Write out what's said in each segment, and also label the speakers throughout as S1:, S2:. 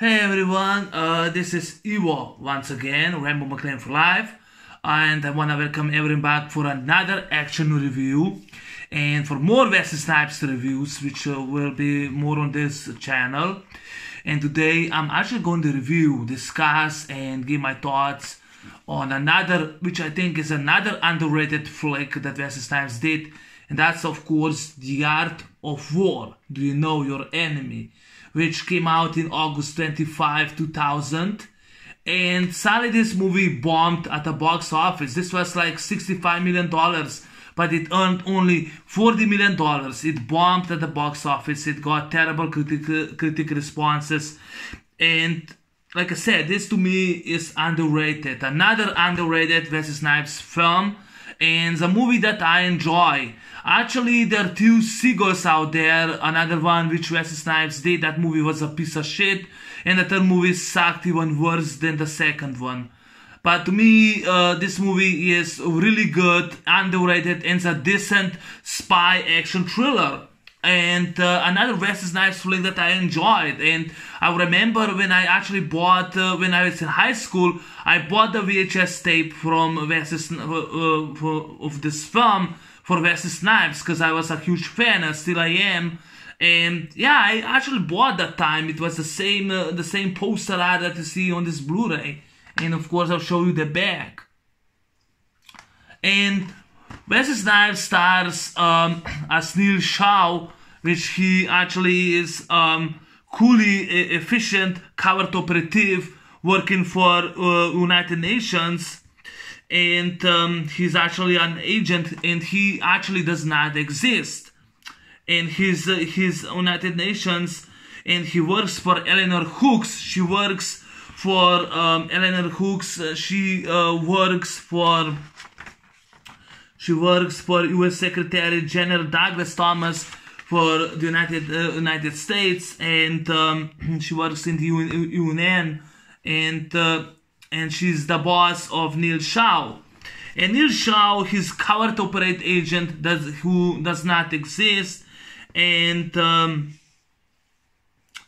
S1: Hey everyone, uh, this is Iwo once again, Rambo McClane for life, and I want to welcome everyone back for another action review and for more Wesley Snipes reviews, which uh, will be more on this channel. And today I'm actually going to review, discuss, and give my thoughts on another, which I think is another underrated flick that Wesley Snipes did, and that's of course The Art of War. Do you know your enemy? Which came out in August 25, 2000. And sadly, this movie bombed at the box office. This was like $65 million, but it earned only $40 million. It bombed at the box office. It got terrible critic, critic responses. And like I said, this to me is underrated. Another underrated Wesley Snipes film and the movie that I enjoy. Actually, there are two seagulls out there. Another one which Wesley Snipes did. That movie was a piece of shit. And the third movie sucked even worse than the second one. But to me, uh, this movie is really good, underrated, and a decent spy action thriller and uh, another Wesley Snipes flick that I enjoyed. And I remember when I actually bought, uh, when I was in high school, I bought the VHS tape from Wesley, uh, uh of this film for Wesley Snipes because I was a huge fan, and still I am. And yeah, I actually bought that time. It was the same, uh, the same poster art that you see on this Blu-ray. And of course, I'll show you the back. And Wesley Snipes stars um, as Neil Shaw, which he actually is um, coolly efficient covert operative working for uh, United Nations and um, he's actually an agent and he actually does not exist and he's uh, he's United Nations and he works for Eleanor Hooks she works for um, Eleanor Hooks uh, she uh, works for she works for U.S. Secretary General Douglas Thomas for the United uh, United States, and um, she works in the UN, and uh, and she's the boss of Neil Shaw. And Neil Shaw, his covert operate agent, does who does not exist, and um,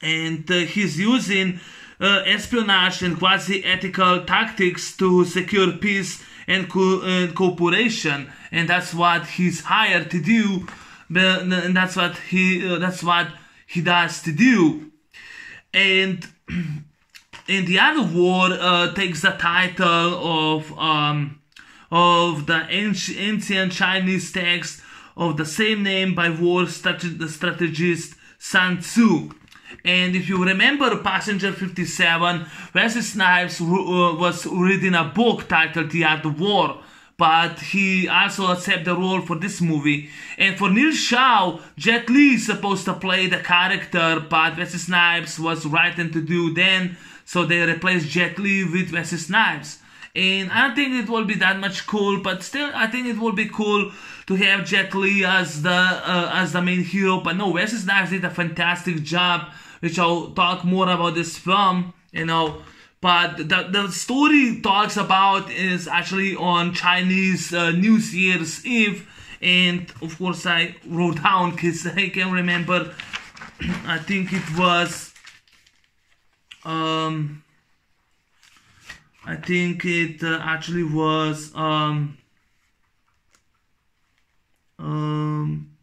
S1: and uh, he's using uh, espionage and quasi-ethical tactics to secure peace and, co- and cooperation, and that's what he's hired to do. And that's what he uh, that's what he does to do. And in the other war uh, takes the title of um, of the ancient Chinese text of the same name by war strategist Sun Tzu. And if you remember Passenger 57, Wesley Snipes uh, was reading a book titled The Art of War, but he also accepted the role for this movie. And for Neil Shaw, Jet Li is supposed to play the character, but Wesley Snipes was writing to do then, so they replaced Jet Li with Wesley Snipes. And I don't think it will be that much cool, but still, I think it will be cool to have Jet Li as the uh, as the main hero. But no, Wesley Snipes did a fantastic job, which I'll talk more about this film. You know, but the the story talks about is actually on Chinese uh, New Year's Eve, and of course I wrote down because I can remember. I think it was. Um, I think it uh, actually was um, um,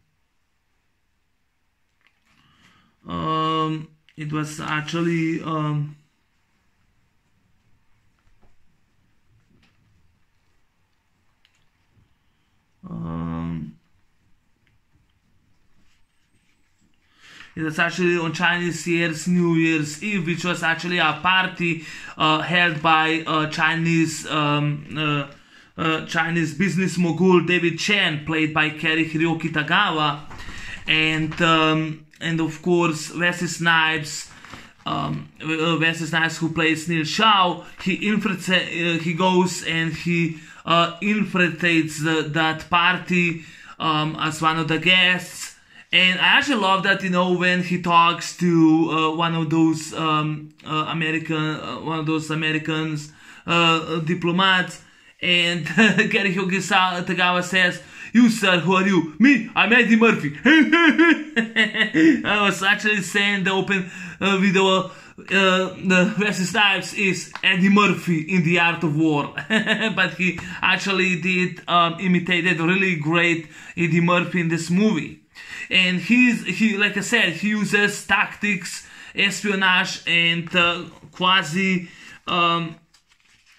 S1: um, it was actually um, It was actually on Chinese Year's New Year's Eve, which was actually a party uh, held by uh, Chinese um, uh, uh Chinese business mogul David Chen, played by Cary Hiroki Tagawa, and um, and of course Wesley Snipes. Um, uh, Wesley Snipes, who plays Neil Shaw, he infiltrates, he goes and he infiltrates the, that party um, as one of the guests and I actually love that, you know, when he talks to uh, one of those um, uh, American, uh, one of those Americans uh, diplomats, and Hiroki Tagawa says, "You sir, who are you? Me, I'm Eddie Murphy." I was actually saying the open uh, video uh, the Wesley Snipes is Eddie Murphy in The Art of War, but he actually did um, imitated really great Eddie Murphy in this movie. And he's he like I said, he uses tactics, espionage, and uh, quasi. Um,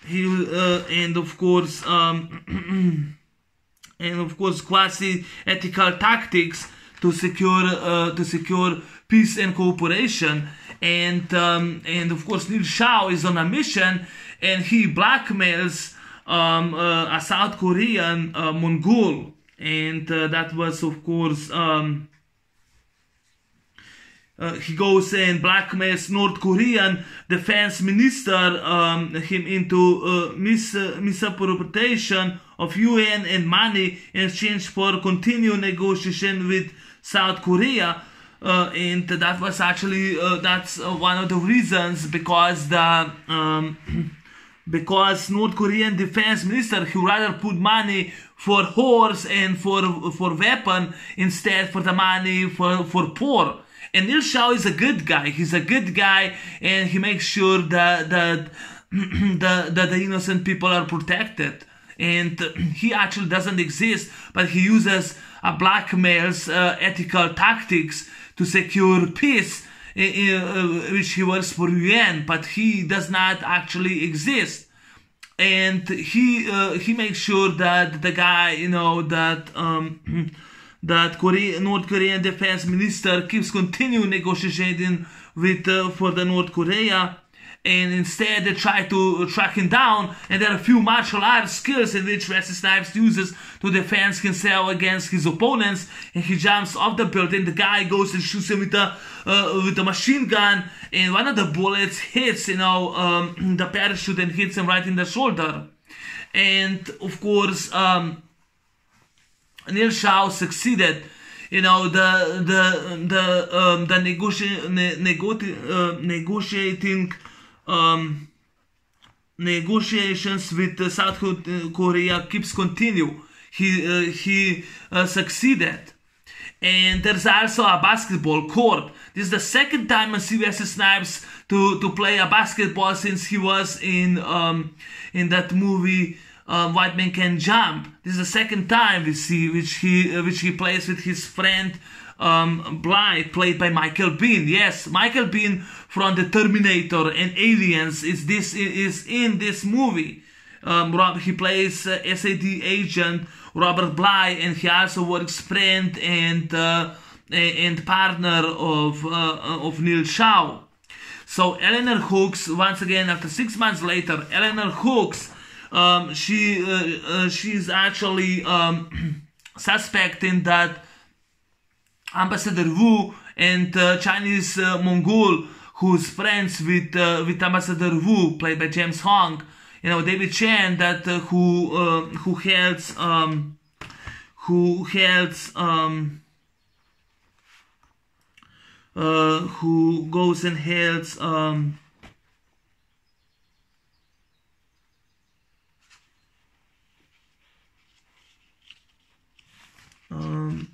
S1: he uh, and of course um, and of course quasi ethical tactics to secure uh, to secure peace and cooperation and um, and of course Neil Shaw is on a mission and he blackmails um, uh, a South Korean uh, Mongol and uh, that was of course um, uh, he goes and blackmails North Korean defense minister um, him into uh, mis misappropriation of UN and money in exchange for continued negotiation with South Korea. Uh, and that was actually uh, that's uh, one of the reasons because the um, because North Korean defense minister he rather put money for horse and for for weapon instead for the money for for poor and Neil Shaw is a good guy. He's a good guy, and he makes sure that that the, that the innocent people are protected. And he actually doesn't exist, but he uses a blackmail's uh, ethical tactics to secure peace, uh, which he works for UN, but he does not actually exist. And he uh, he makes sure that the guy, you know, that um, that Korea, North Korean defense minister keeps continuing negotiating with uh, for the North Korea and instead they try to track him down and there are a few martial arts skills in which Wesley Snipes uses to defend himself against his opponents and he jumps off the building the guy goes and shoots him with a uh, with a machine gun and one of the bullets hits you know um, the parachute and hits him right in the shoulder and of course um, Neil Shaw succeeded. You know the the the um, the negoti- ne- negoti- uh, negotiating um, negotiations with South Korea keeps continue. He uh, he uh, succeeded, and there's also a basketball court. This is the second time see Wesley Snipes to to play a basketball since he was in um, in that movie uh, White Man Can Jump. This is the second time we see which he uh, which he plays with his friend um, Bly, played by Michael Biehn. Yes, Michael Biehn from the Terminator and Aliens is this is in this movie. Um, Rob, he plays uh, SAD agent Robert Bly, and he also works friend and uh, and partner of uh, of Neil Shaw. So Eleanor Hooks, once again, after six months later, Eleanor Hooks um, she uh, uh, she's actually um, suspecting that Ambassador Wu and uh, Chinese uh, Mongol, who's friends with uh, with Ambassador Wu, played by James Hong, you know David Chen, that uh, who who held um, who held um, who goes and helps. um, um,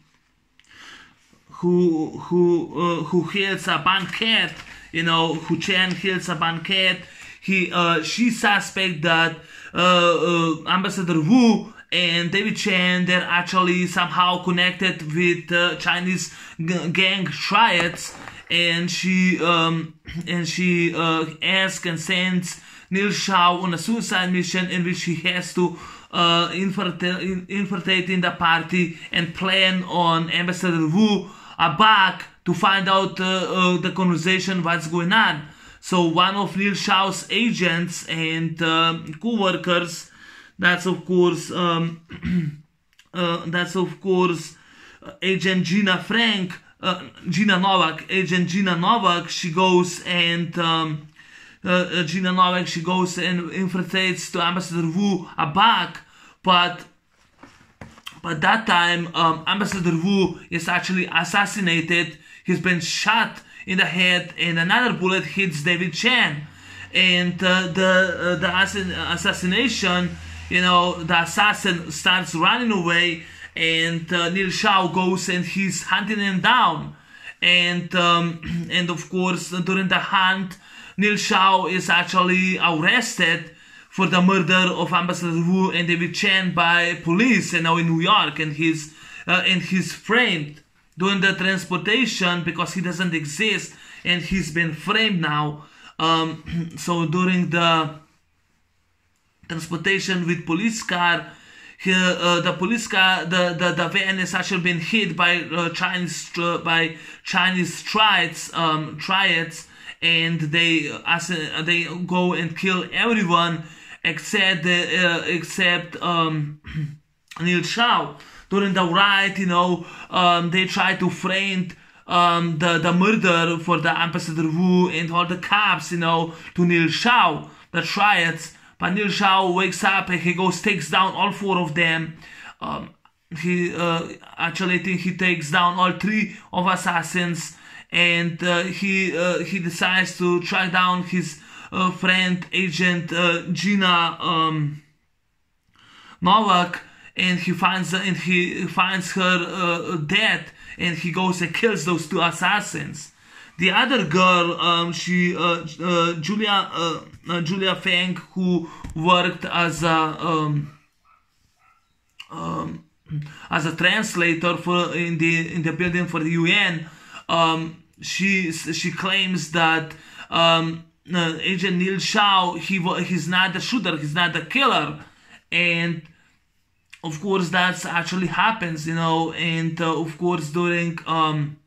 S1: who who uh, who holds a banquet, you know, who Chen holds a banquet. He uh, she suspect that uh, uh, Ambassador Wu and David Chen they're actually somehow connected with uh, Chinese gang riots, and she um, and she uh, asks and sends Neil Shaw on a suicide mission in which he has to uh, infiltrate in the party and plan on Ambassador Wu uh, back to find out uh, uh, the conversation, what's going on. So one of Neil Shaw's agents and um, co-workers, that's of course, um, uh, that's of course Agent Gina Frank, uh, Gina Novak, Agent Gina Novak. She goes and um, uh, Gina Novak. She goes and infiltrates to Ambassador Wu back but but that time um, Ambassador Wu is actually assassinated. He's been shot in the head, and another bullet hits David Chen. And uh, the uh, the assassination, you know, the assassin starts running away, and uh, Neil Shaw goes and he's hunting him down. and um, and of course during the hunt, Neil Shaw is actually arrested for the murder of Ambassador Wu and David Chen by police, and now in New York, and he's uh, and he's framed during the transportation because he doesn't exist, and he's been framed now. Um, so during the transportation with police car, here uh, the police car, the, the, the van is actually been hit by uh, Chinese uh, by Chinese triads, um, triads, and they as they go and kill everyone except uh, except um, Neil Shaw. During the riot, you know, um, they try to frame um, the the murder for the ambassador Wu and all the cops, you know, to Neil Shaw, the triads. But Neil Shaw wakes up and he goes takes down all four of them. Um, he uh, actually I think he takes down all three of assassins, and uh, he uh, he decides to track down his uh, friend agent uh, Gina um, Novak, and he finds and he finds her uh, dead, and he goes and kills those two assassins. The other girl, um, she uh, uh, Julia Julia Fang, who worked as a um, um, as a translator for in the in the building for the UN. Um, she she claims that um, uh, Agent Neil Shaw, he he's not the shooter, he's not the killer, and of course that's actually happens, you know, and uh, of course during um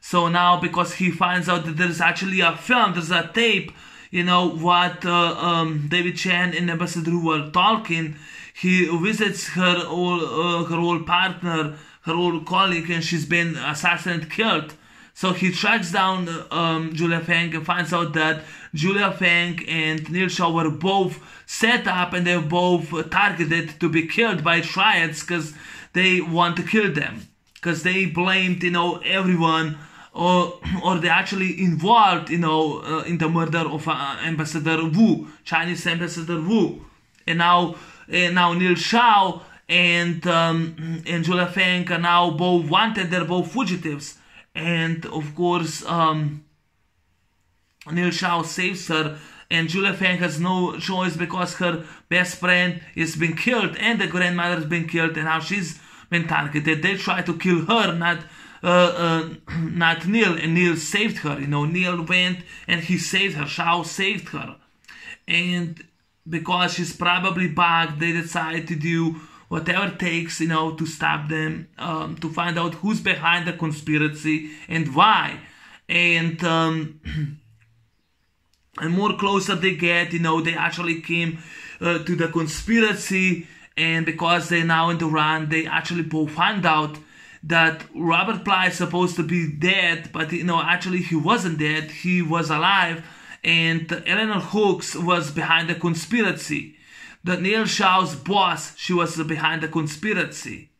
S1: so now, because he finds out that there's actually a film, there's a tape, you know, what uh, um, David Chen and Ambassador were talking, he visits her old, uh, her old partner, her old colleague, and she's been assassinated, killed. So he tracks down um, Julia Fang and finds out that Julia Fang and Neil Shaw were both set up and they were both targeted to be killed by triads because they want to kill them. Because they blamed, you know, everyone or or they actually involved, you know, uh, in the murder of uh, Ambassador Wu, Chinese Ambassador Wu, and now and now Neil Shaw and um, and Julia Fang are now both wanted. They're both fugitives, and of course, um, Neil Shaw saves her. And Julia Fang has no choice because her best friend is being killed and the grandmother has been killed and now she's been targeted. They try to kill her, not uh, uh, not Neil, and Neil saved her. You know, Neil went and he saved her. Shaw saved her, and because she's probably back, they decide to do whatever it takes, you know, to stop them, um, to find out who's behind the conspiracy and why. And um, and more closer they get, you know, they actually came uh, to the conspiracy, and because they're now in the run, they actually find out that Robert Bly is supposed to be dead, but you know, actually he wasn't dead, he was alive, and Eleanor Hooks was behind the conspiracy. That Neil Shaw's boss, she was behind the conspiracy.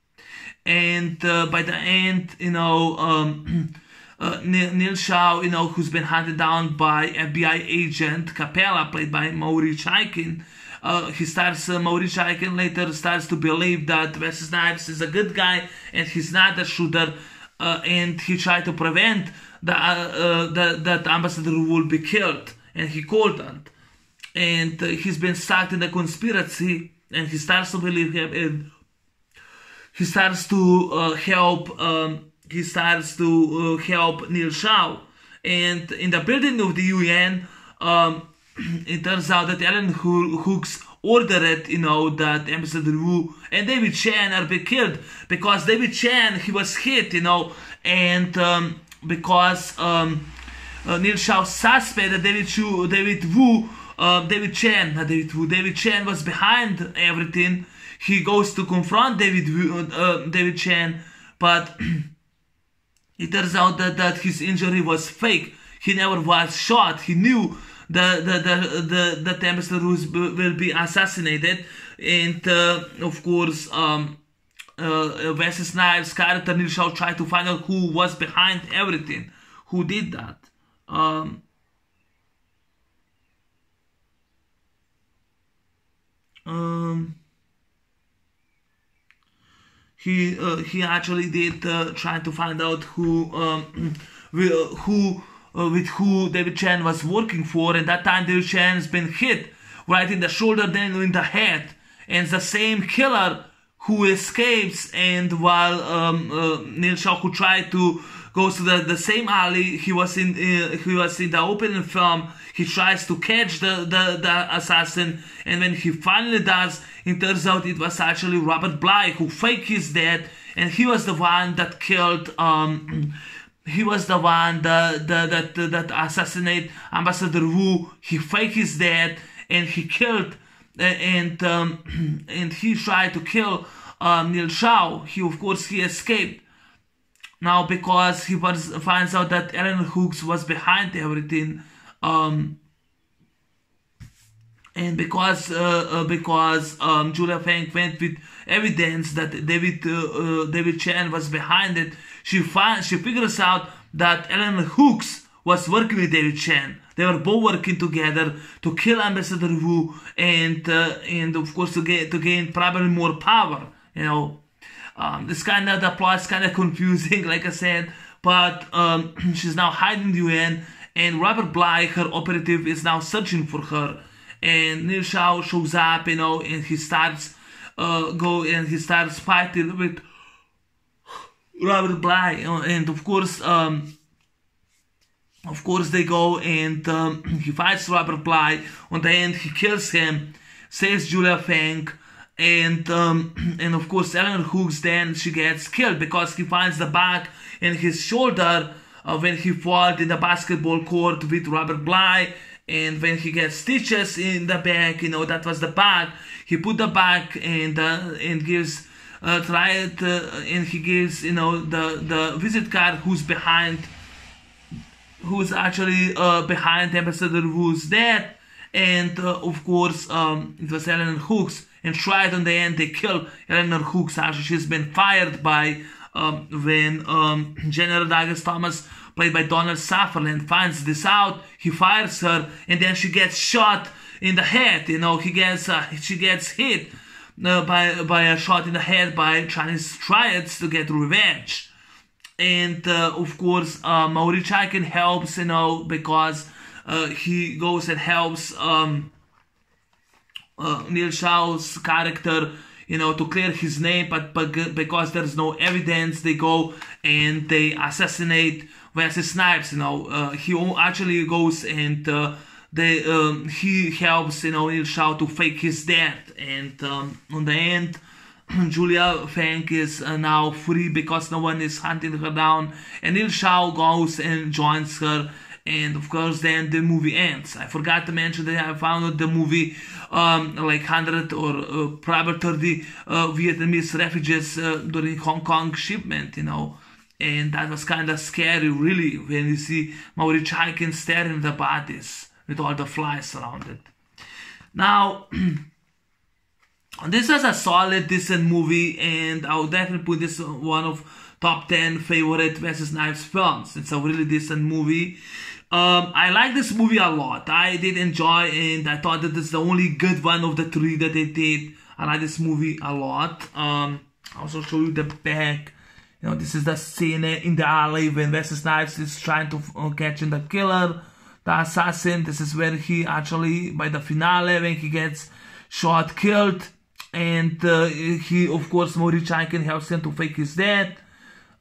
S1: And uh, by the end, you know, um, uh, Neil Shaw, you know, who's been hunted down by FBI agent Capella, played by Maury Chaikin, uh, he starts, uh, Maury Chaikin later starts to believe that Wesley Snipes is a good guy and he's not a shooter, uh, and he tried to prevent the, uh, uh, the, that ambassador will be killed, and he couldn't. And uh, he's been sucked in the conspiracy, and he starts to believe him, and he starts to uh, help. Um, he starts to help Neil Shaw, and in the building of the UN. Um, it turns out that Alan Hooks ordered, you know, that Ambassador Wu and David Chen are be killed because David Chen he was hit, you know, and um, because um, uh, Neil Shaw suspect that David Chu, David Wu, uh, David Chen, not David Wu, David Chen was behind everything. He goes to confront David Wu, uh, David Chen, but it turns out that, that his injury was fake. He never was shot. He knew the the the the, the Tempest will be assassinated, and uh, of course. Um, uh, Wesley Snipes' character Neil Shaw try to find out who was behind everything, who did that. Um, um, he uh, he actually did uh, trying to find out who um, who uh, with who David Chen was working for, and that time David Chen has been hit right in the shoulder, then in the head, and the same killer who escapes, and while um, uh, Neil Shaw who tried to goes to the, the same alley he was in uh, he was in the opening film he tries to catch the, the, the assassin and when he finally does it turns out it was actually Robert Bly who faked his death and he was the one that killed um, he was the one that that that, that assassinate Ambassador Wu. He faked his death and he killed uh, and um, and he tried to kill um, Neil Shaw. He of course he escaped. Now because he was finds out that Ellen Hooks was behind everything. Um, and because uh, uh, because um, Julia Fang went with evidence that David uh, uh, David Chen was behind it, she finds she figures out that Ellen Hooks was working with David Chen. They were both working together to kill Ambassador Wu and uh, and of course to get to gain probably more power. You know, um, this kind of the plot is kind of confusing, like I said. But um, she's now hiding the UN, and Robert Bly, her operative, is now searching for her. And Neil Shaw shows up, you know, and he starts uh, go and he starts fighting with Robert Bly, and of course, um, of course they go and um, he fights Robert Bly. On the end, he kills him, saves Julia Fang, and um, and of course Eleanor Hooks then she gets killed because he finds the bag in his shoulder uh, when he fought in the basketball court with Robert Bly. And when he gets stitches in the back, you know that was the bag. He put the bag and uh, and gives uh, try it, uh, and he gives you know the the visit card who's behind, who's actually uh, behind Ambassador Wu's death, and uh, of course um, it was Eleanor Hooks, and tried on the end they kill Eleanor Hooks. Actually, she's been fired by um, when um, General Douglas Thomas, played by Donald Sutherland, finds this out. He fires her, and then she gets shot in the head. You know, he gets uh, she gets hit uh, by by a shot in the head by Chinese triads to get revenge. And uh, of course, uh, Maury Chaikin helps, you know, because uh, he goes and helps um, uh, Neil Shaw's character, you know, to clear his name. But, but because there's no evidence, they go and they assassinate Wesley Snipes. You know, uh, he actually goes and uh, they um, he helps you know Neil Shaw to fake his death, and um, on the end. Julia Fang is uh, now free because no one is hunting her down, and Neil Shaw goes and joins her, and of course, then the movie ends. I forgot to mention that I found the movie um, like 100 or uh, probably 30 uh, Vietnamese refugees uh, during Hong Kong shipment, you know, and that was kind of scary, really, when you see Maury Chaikin staring at the bodies with all the flies around it. Now, this was a solid, decent movie, and I would definitely put this one of top 10 favorite Wesley Snipes films. It's a really decent movie. Um, I like this movie a lot. I did enjoy, and I thought that it's the only good one of the three that they did. I like this movie a lot. Um, I'll also show you the back. You know, this is the scene in the alley when Wesley Snipes is trying to uh, catch in the killer, the assassin. This is where he actually, by the finale, when he gets shot, killed, and uh, he, of course, Chaikin helps him to fake his death.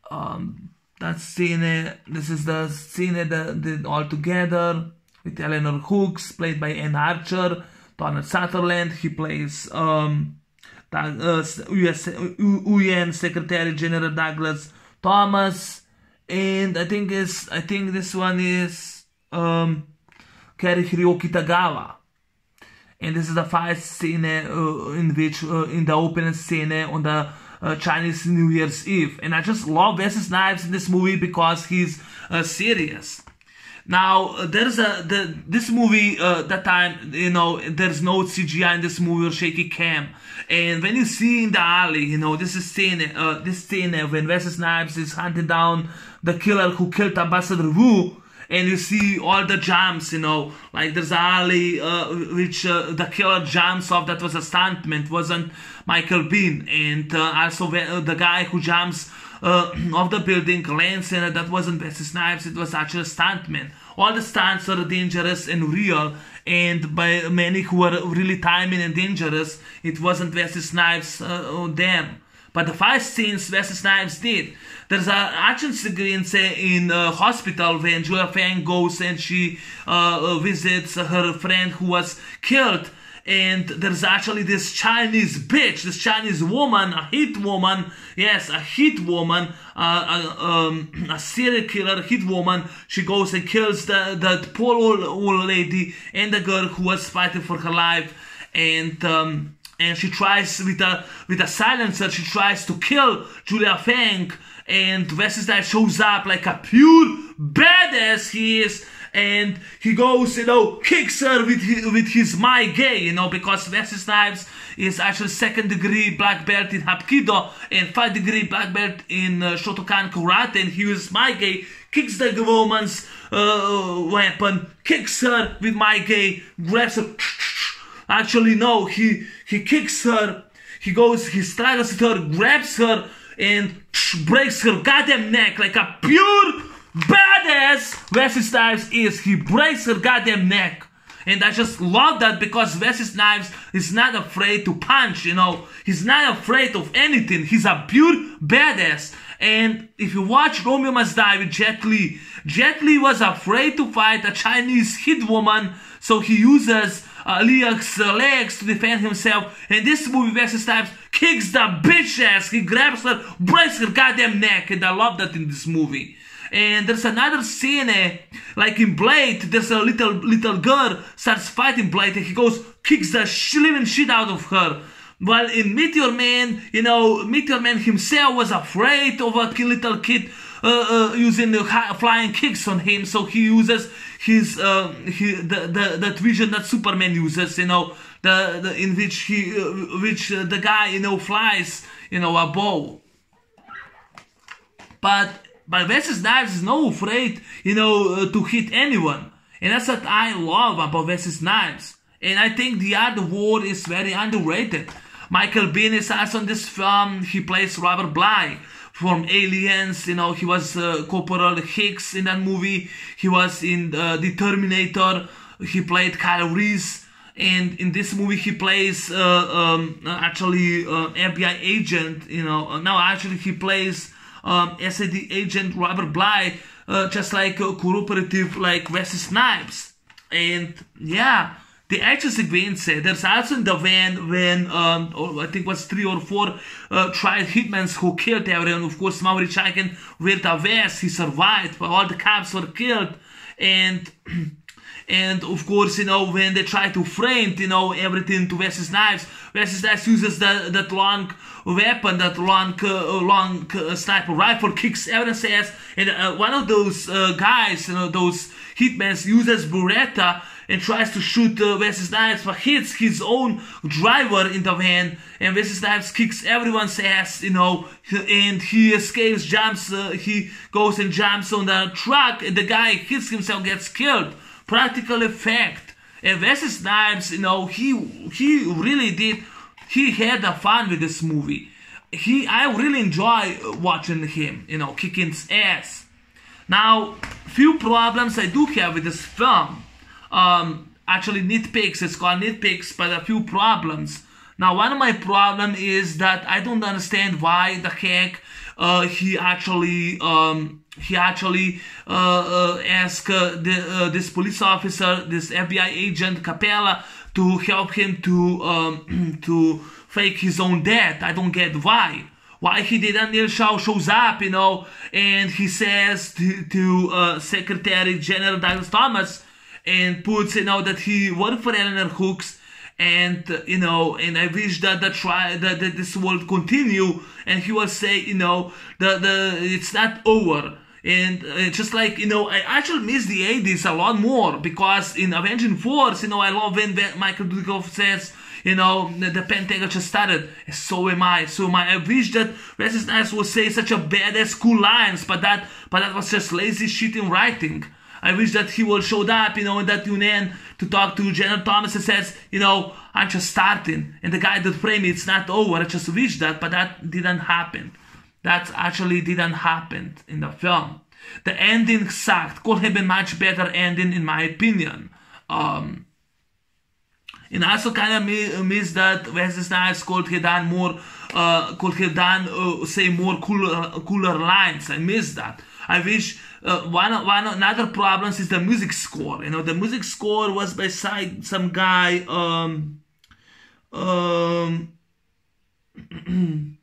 S1: Um, that scene, this is the scene that did all together with Eleanor Hooks, played by Anne Archer, Donald Sutherland. He plays um, uh, US, UN Secretary General Douglas Thomas, and I think is I think this one is um, Cary Hiroki Tagawa. And this is the fight scene uh, in which, uh, in the opening scene on the uh, Chinese New Year's Eve. And I just love Wesley Snipes in this movie because he's uh, serious. Now uh, there's a the, this movie uh, that time you know there's no CGI in this movie or shaky cam, and when you see in the alley you know this is scene uh, this scene when Wesley Snipes is hunting down the killer who killed Ambassador Wu, and you see all the jumps, you know, like there's a alley uh, which uh, the killer jumps off. That was a stuntman, wasn't Michael Biehn, and uh, also the guy who jumps uh, off the building lands it. That wasn't Wesley Snipes. It was actually a stuntman. All the stunts are dangerous and real, and by many who were really timing and dangerous, it wasn't Wesley Snipes uh, them. But the fight scenes Wesley Snipes did. There's an action sequence in a hospital when Julia Fang goes and she uh, visits her friend who was killed and there's actually this Chinese bitch, this Chinese woman, a hit woman, yes, a hit woman, uh, a, um, a serial killer, hit woman. She goes and kills the that poor old, old lady and the girl who was fighting for her life, and um, and she tries with a with a silencer she tries to kill Julia Fang and Wesley shows up like a pure badass he is. And he goes you know kicks her with his, with his my gay you know because Wesley Snipes is actually second degree black belt in Hapkido and five degree black belt in uh, Shotokan Karate. And he uses my gay kicks the woman's uh, weapon kicks her with my gay grabs her Actually, no, he, he kicks her, he goes, he struggles with her, grabs her, and breaks her goddamn neck like a pure badass Wesley Snipes is. He breaks her goddamn neck. And I just love that because Wesley Snipes is not afraid to punch, you know. He's not afraid of anything. He's a pure badass. And if you watch Romeo Must Die with Jet Li, Jet Li was afraid to fight a Chinese hit woman, so he uses uh, Liak's uh, legs to defend himself. And this movie, Wesley Snipes kicks the bitch ass. He grabs her, breaks her goddamn neck. And I love that in this movie. And there's another scene, uh, like in Blade, there's a little little girl starts fighting Blade and he goes, kicks the living shit out of her. While in Meteor Man, you know, Meteor Man himself was afraid of a little kid uh, uh, using the flying kicks on him, so he uses his, uh, the, the that vision that Superman uses, you know, the, the in which he uh, which uh, the guy you know flies, you know, a bow. But but Wesley Snipes is no afraid, you know, uh, to hit anyone, and that's what I love about Wesley Snipes. And I think the art of war is very underrated. Michael Biehn is also in this film. He plays Robert Bly from Aliens. You know, he was uh, Corporal Hicks in that movie. He was in uh, The Terminator. He played Kyle Reese. And in this movie, he plays uh, um, actually uh, FBI agent. You know, no, actually he plays um, SAD agent Robert Bly, uh, just like cooperative like Wesley Snipes. And yeah, the action sequence, there's also in the van when um, oh, I think was three or four uh, tried hitmen who killed everyone. Of course, Maury Chaikin with a vest, he survived, but all the cops were killed. And and of course, you know, when they try to frame, you know, everything to Wesley Snipes. Wesley Snipes uses that, that long weapon, that long, uh, long uh, sniper rifle, kicks everyone's ass, and uh, one of those uh, guys, you know, those hitmen uses Beretta and tries to shoot uh, Wesley Snipes, but hits his own driver in the van, and Wesley Snipes kicks everyone's ass, you know, and he escapes, jumps, uh, he goes and jumps on the truck, and the guy hits himself, gets killed. Practical effect. And Wesley Snipes, you know, he he really did, he had a fun with this movie. He, I really enjoy watching him, you know, kicking his ass. Now, few problems I do have with this film um, actually nitpicks. It's called nitpicks, but a few problems. Now, one of my problem is that I don't understand why the heck uh, he actually um, he actually uh, uh, asked uh, the, uh, this police officer, this FBI agent Capella, to help him to um, to fake his own death. I don't get why. Why he didn't? Neil Shaw shows up, you know, and he says to, to uh, Secretary General Douglas Thomas, and puts you know that he worked for Eleanor Hooks and uh, you know and I wish that the try that, that this will continue and he will say you know the the it's not over and uh, just like you know I actually miss the 80s a lot more because in Avenging Force you know I love when Michael Dudikoff says you know, the Pentagon just started. So am I. So am I. I wish that Snipes would say such a badass cool lines, but that, but that was just lazy shit in writing. I wish that he will showed up, you know, in that union to talk to General Thomas and says, you know, I'm just starting. And the guy that framed me, it's not over. I just wish that, but that didn't happen. That actually didn't happen in the film. The ending sucked. Could have been much better ending in my opinion. Um, and also kind of miss that Wesley Snipes could have done more, uh, could have done, uh, say, more cooler, cooler lines. I miss that. I wish uh, one one another problems is the music score. You know, the music score was by side some guy. Um, um,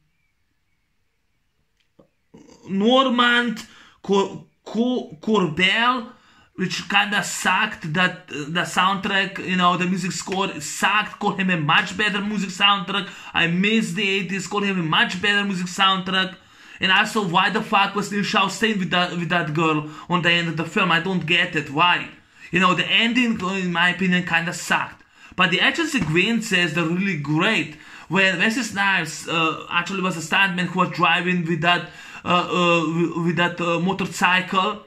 S1: Normand Cor- which kind of sucked that uh, the soundtrack, you know, the music score sucked, could have a much better music soundtrack. I miss the 80s, could have a much better music soundtrack. And also, why the fuck was Neil staying with that, with that girl on the end of the film? I don't get it. Why? You know, the ending, in my opinion, kind of sucked. But the action they're really great. When Wesley Snipes uh, actually was a stuntman who was driving with that, uh, uh, with that uh, motorcycle,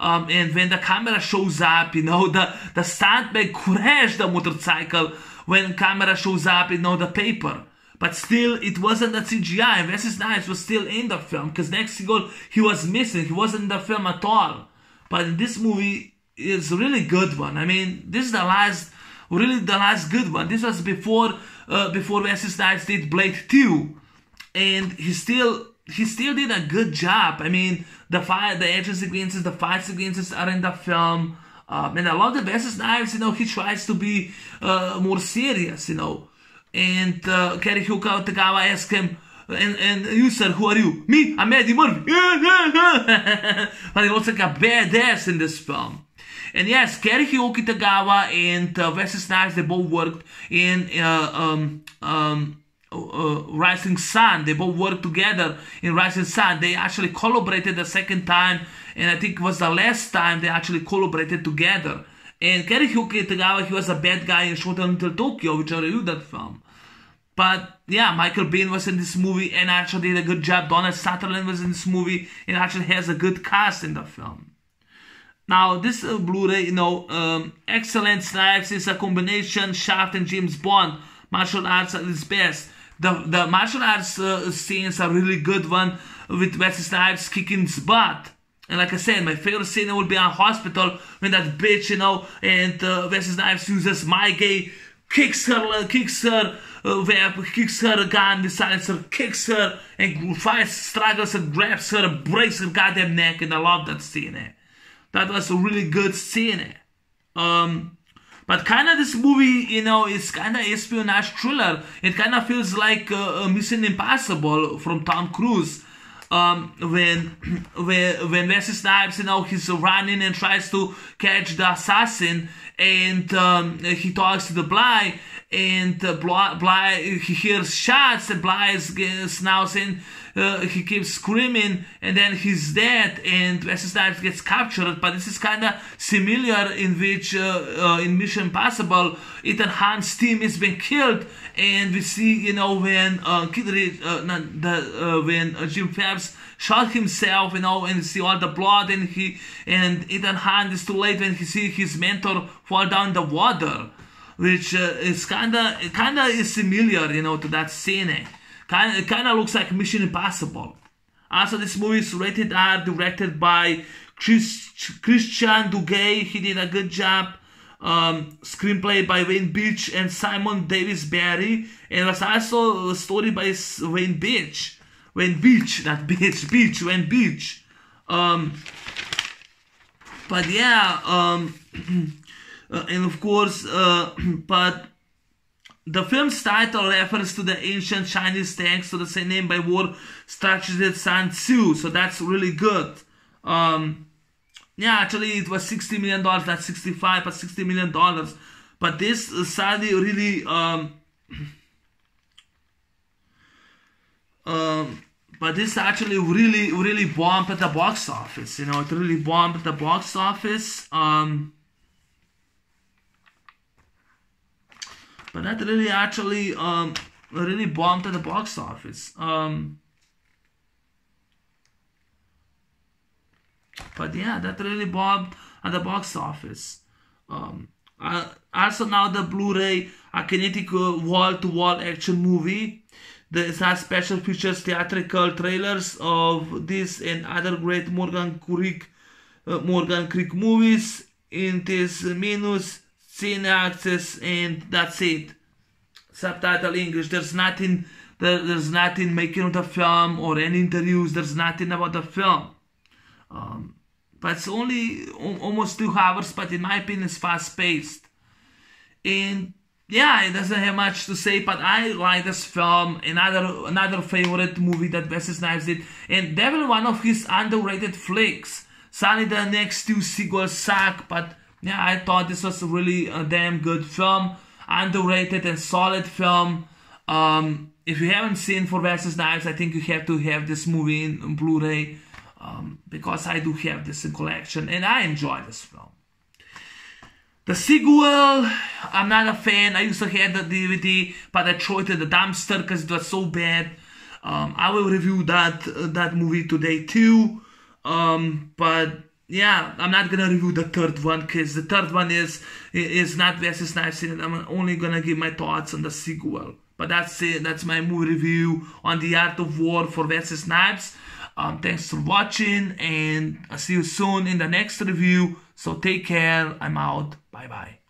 S1: um, and when the camera shows up, you know, the, the stuntman crashed the motorcycle when camera shows up, you know, the paper. But still, it wasn't a CGI. Wesley Snipes was still in the film because next goal he was missing. He wasn't in the film at all. But this movie is a really good one. I mean, this is the last, really the last good one. This was before, uh, before Wesley Snipes did Blade 2. And he still he still did a good job. I mean, the fight, the action sequences, the fight sequences are in the film. Um, and I love the Wesley Snipes, you know, he tries to be uh, more serious, you know. And uh, Cary Tagawa asked him, and, and you sir, who are you? Me, I'm Eddie Murphy. but he looks like a badass in this film. And yes, Cary-Hiroki Tagawa and uh, Wesley Snipes, they both worked in uh, um, um, uh, Rising Sun. They both worked together in Rising Sun. They actually collaborated the second time, and I think it was the last time they actually collaborated together. And Cary-Hiroki Tagawa, he was a bad guy in Shot Until Tokyo, which I reviewed that film. But yeah, Michael Biehn was in this movie and actually did a good job. Donald Sutherland was in this movie and actually has a good cast in the film. Now, this uh, Blu-ray, you know, um, excellent snipes is a combination Shaft and James Bond. Martial arts at its best the the martial arts uh, scenes are really good one with Wesley Snipes kicking his butt. And like I said, my favorite scene would be on hospital when that bitch, you know, and uh, Wesley Snipes uses my gay, kicks her, uh, kicks her, uh, kicks her gun, the her, kicks her, and fights, struggles, and grabs her, and breaks her goddamn neck. And I love that scene. Eh? That was a really good scene. Eh? Um, but kind of this movie, you know, is kind of espionage thriller. It kind of feels like uh, Mission Impossible from Tom Cruise. Um, when when when Wesley Snipes, you know, he's running and tries to catch the assassin, and um, he talks to the Bly, and uh, Bly, Bly he hears shots, and Bly is now saying uh, he keeps screaming and then he's dead and Wesley Snipes gets captured. But this is kind of similar in which uh, uh, in Mission Impossible, Ethan Hunt's team is being killed and we see you know when uh, Kidri, uh, the, when Jim Phelps shot himself, you know, and see all the blood, and he and Ethan Hunt is too late when he see his mentor fall down the water, which uh, is kinda kinda is similar, you know, to that scene. Kind it kind of looks like Mission Impossible. Also, this movie is rated R, directed by Chris, Christian Duguay. He did a good job. Um, screenplay by Wayne Beach and Simon Davis Barry, and it was also a story by Wayne Beach. Wayne Beach, not Beach, Beach, Wayne Beach. Um, but yeah, um, uh, and of course, uh, but the film's title refers to the ancient Chinese texts to the same name by war strategist Sun Tzu, so that's really good. Um, yeah, actually it was $60 million, not 65, but $60 million. But this sadly really, um, um, but this actually really, really bombed at the box office. You know, it really bombed at the box office. Um, but that really actually um, really bombed at the box office. Um, but yeah, that really bombed at the box office. Um, uh, also now the Blu-ray a kinetic wall-to-wall action movie. There has special features theatrical trailers of this and other great Morgan Creek uh, Morgan Creek movies in this menus, scene access, and that's it. Subtitle English. There's nothing. There, there's nothing making of the film or any interviews. There's nothing about the film. Um, but it's only almost two hours. But in my opinion, it's fast paced. And yeah, it doesn't have much to say, but I like this film. Another another favorite movie that Wesley Snipes did, and definitely one of his underrated flicks. Sadly, the next two sequels suck, but yeah, I thought this was a really a damn good film, underrated and solid film. Um, if you haven't seen For Wesley Snipes, I think you have to have this movie in Blu-ray um, because I do have this in collection, and I enjoy this film. The sequel, I'm not a fan. I used to have the DVD, but I threw it in the dumpster because it was so bad. Um, I will review that uh, that movie today too. Um, but yeah, I'm not gonna review the third one because the third one is is not Wesley Snipes in it. I'm only gonna give my thoughts on the sequel. But that's it. That's my movie review on the Art of War for Wesley Snipes. Um, thanks for watching, and I'll see you soon in the next review. So take care. I'm out. Bye bye.